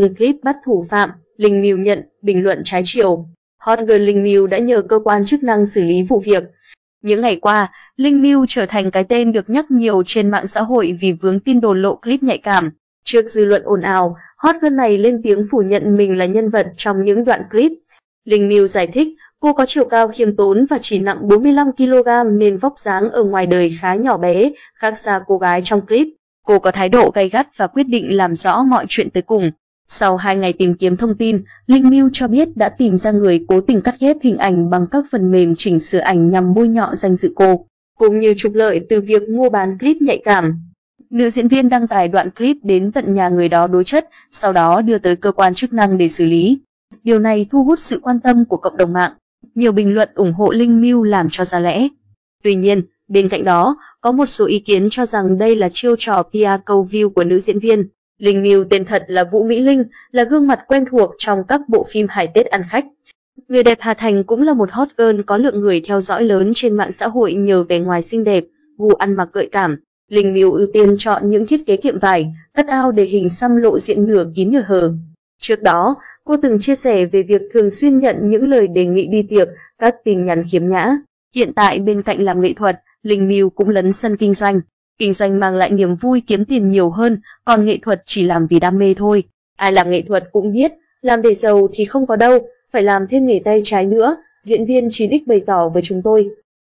tung clip bắt thủ phạm, Linh Miu nhận bình luận trái chiều. Hot girl Linh Miu đã nhờ cơ quan chức năng xử lý vụ việc. Những ngày qua, Linh Miu trở thành cái tên được nhắc nhiều trên mạng xã hội vì vướng tin đồn lộ clip nhạy cảm. Trước dư luận ồn ào, hot girl này lên tiếng phủ nhận mình là nhân vật trong những đoạn clip. Linh Miu giải thích, cô có chiều cao khiêm tốn và chỉ nặng 45kg nên vóc dáng ở ngoài đời khá nhỏ bé, khác xa cô gái trong clip. Cô có thái độ gay gắt và quyết định làm rõ mọi chuyện tới cùng. Sau 2 ngày tìm kiếm thông tin, Linh Miu cho biết đã tìm ra người cố tình cắt ghép hình ảnh bằng các phần mềm chỉnh sửa ảnh nhằm bôi nhọ danh dự cô, cũng như trục lợi từ việc mua bán clip nhạy cảm. Nữ diễn viên đăng tải đoạn clip đến tận nhà người đó đối chất, sau đó đưa tới cơ quan chức năng để xử lý. Điều này thu hút sự quan tâm của cộng đồng mạng. Nhiều bình luận ủng hộ Linh Miu làm cho ra lẽ. Tuy nhiên, bên cạnh đó, có một số ý kiến cho rằng đây là chiêu trò PR câu view của nữ diễn viên. Linh Miu tên thật là Vũ Mỹ Linh, là gương mặt quen thuộc trong các bộ phim hài Tết ăn khách. Người đẹp Hà Thành cũng là một hot girl có lượng người theo dõi lớn trên mạng xã hội nhờ vẻ ngoài xinh đẹp, gu ăn mặc gợi cảm. Linh Miu ưu tiên chọn những thiết kế kiệm vải, cắt ao để hình xăm lộ diện nửa kín nửa hở. Trước đó, cô từng chia sẻ về việc thường xuyên nhận những lời đề nghị đi tiệc, các tin nhắn khiếm nhã. Hiện tại bên cạnh làm nghệ thuật, Linh Miu cũng lấn sân kinh doanh. Kinh doanh mang lại niềm vui kiếm tiền nhiều hơn, còn nghệ thuật chỉ làm vì đam mê thôi. Ai làm nghệ thuật cũng biết, làm để giàu thì không có đâu, phải làm thêm nghề tay trái nữa, diễn viên 9X bày tỏ với chúng tôi.